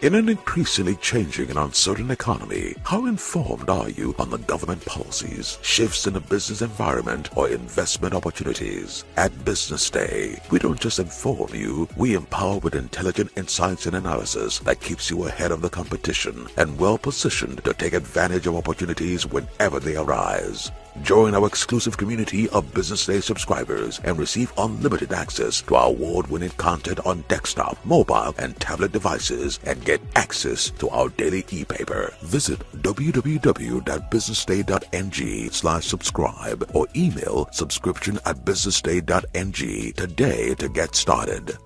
In an increasingly changing and uncertain economy, how informed are you on the government policies, shifts in the business environment, or investment opportunities? At Business Day, we don't just inform you, we empower with intelligent insights and analysis that keeps you ahead of the competition and well positioned to take advantage of opportunities whenever they arise. Join our exclusive community of Business Day subscribers and receive unlimited access to our award-winning content on desktop, mobile, and tablet devices and get access to our daily e-paper. Visit www.businessday.ng slash subscribe or email subscription at businessday.ng today to get started.